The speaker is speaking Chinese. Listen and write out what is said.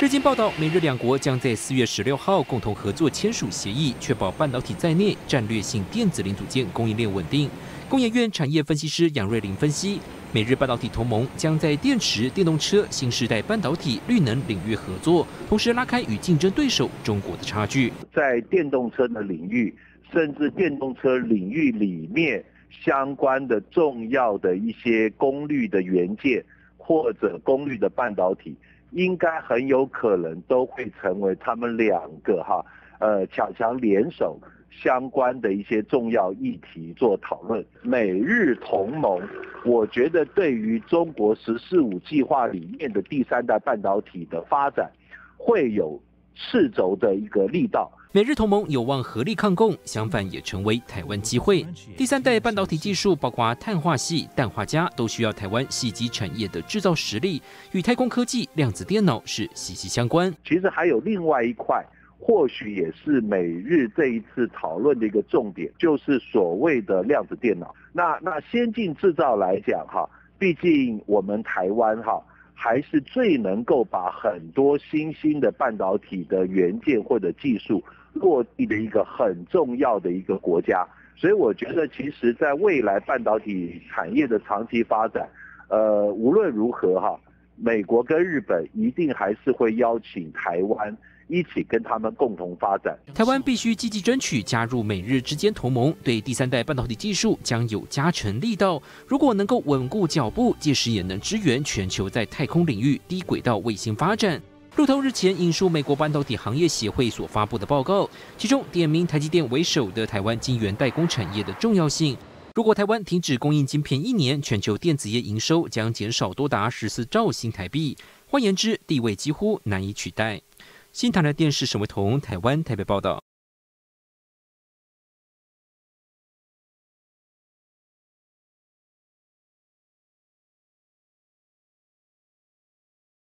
日经报道，美日两国将在四月十六号共同合作签署协议，确保半导体在内战略性电子零组件供应链稳定。工研院产业分析师杨瑞玲分析，美日半导体同盟将在电池、电动车、新时代半导体、绿能领域合作，同时拉开与竞争对手中国的差距。在电动车的领域，甚至电动车领域里面相关的重要的一些功率的元件或者功率的半导体。应该很有可能都会成为他们两个哈呃强强联手相关的一些重要议题做讨论。美日同盟，我觉得对于中国“十四五”计划里面的第三代半导体的发展，会有赤轴的一个力道。美日同盟有望合力抗共，相反也成为台湾机会。第三代半导体技术，包括碳化系、氮化镓，都需要台湾细基产业的制造实力，与太空科技、量子电脑是息息相关。其实还有另外一块，或许也是美日这一次讨论的一个重点，就是所谓的量子电脑。那那先进制造来讲，哈，毕竟我们台湾哈。还是最能够把很多新兴的半导体的元件或者技术落地的一个很重要的一个国家，所以我觉得，其实在未来半导体产业的长期发展，呃，无论如何哈，美国跟日本一定还是会邀请台湾。一起跟他们共同发展。台湾必须积极争取加入美日之间同盟，对第三代半导体技术将有加成力道。如果能够稳固脚步，届时也能支援全球在太空领域低轨道卫星发展。路透日前引述美国半导体行业协会所发布的报告，其中点名台积电为首的台湾晶圆代工产业的重要性。如果台湾停止供应晶片一年，全球电子业营收将减少多达十四兆新台币。换言之，地位几乎难以取代。新台的电视沈维彤，台湾台北报道。